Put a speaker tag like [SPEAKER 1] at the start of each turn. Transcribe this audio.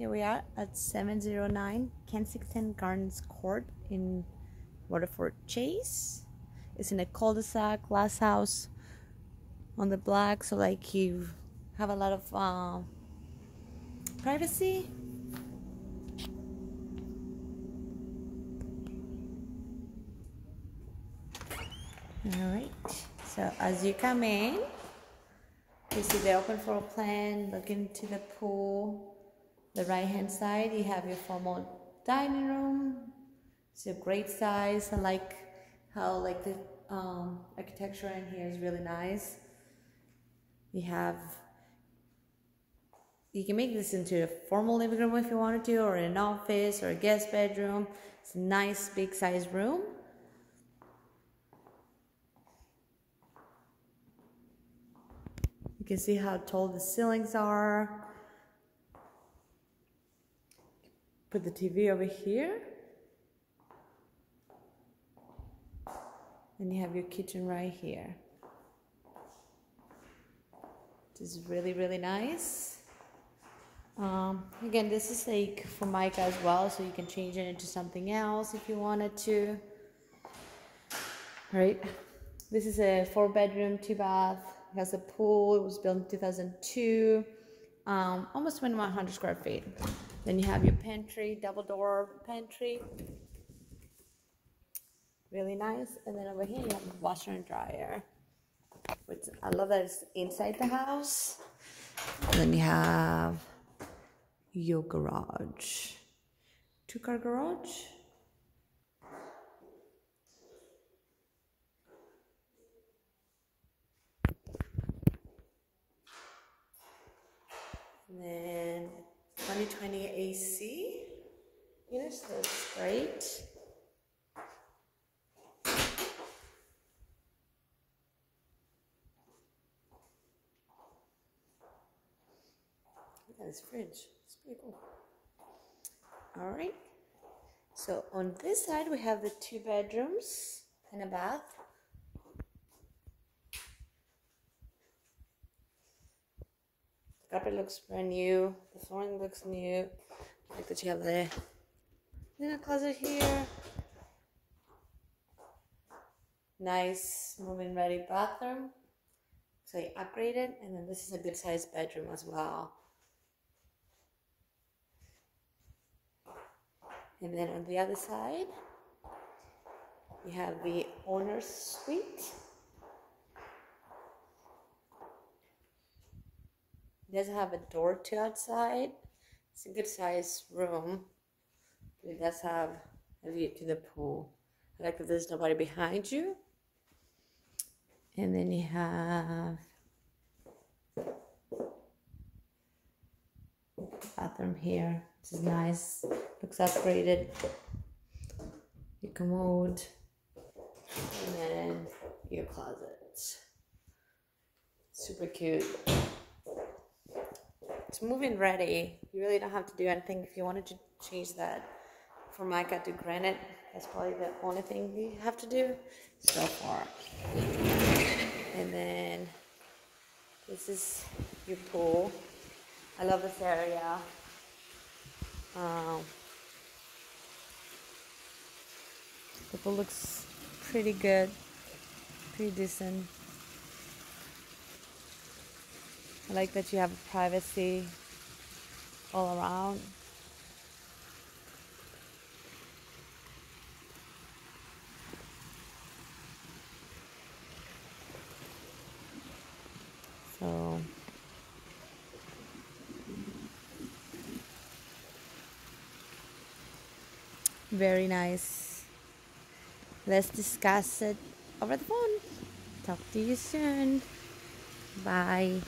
[SPEAKER 1] Here we are at 709 Kensington Gardens Court in Waterford Chase. It's in a cul-de-sac, glass house on the block, so like you have a lot of uh, privacy. All right. So as you come in, you see the open floor plan, look into the pool. The right hand side, you have your formal dining room. It's a great size. I like how like the um, architecture in here is really nice. You have you can make this into a formal living room if you wanted to, or an office or a guest bedroom. It's a nice big size room. You can see how tall the ceilings are. Put the TV over here. And you have your kitchen right here. This is really, really nice. Um, again, this is like Formica as well, so you can change it into something else if you wanted to. Right, this is a four bedroom, two bath, it has a pool, it was built in 2002, um, almost 2100 square feet. Then you have your pantry, double door pantry. Really nice. And then over here you have a washer and dryer. Which I love that it's inside the house. And then you have your garage. Two car garage. And then 2020 AC units, that's great. Look this fridge. It's pretty cool. All right. So on this side we have the two bedrooms and a bath. Carpet looks brand new. The flooring looks new. I like that you have the linen closet here. Nice move-in ready bathroom. So you upgraded, and then this is a good sized bedroom as well. And then on the other side, you have the owner's suite. It doesn't have a door to outside. It's a good sized room. It does have a view to the pool. I like that there's nobody behind you. And then you have bathroom here. This is nice. Looks upgraded. Your commode. And then your closet. Super cute. It's moving ready. You really don't have to do anything. If you wanted to change that Formica to granite, that's probably the only thing you have to do so far. And then this is your pool. I love this area. Um, the pool looks pretty good, pretty decent. I like that you have privacy all around. So very nice. Let's discuss it over the phone. Talk to you soon. Bye.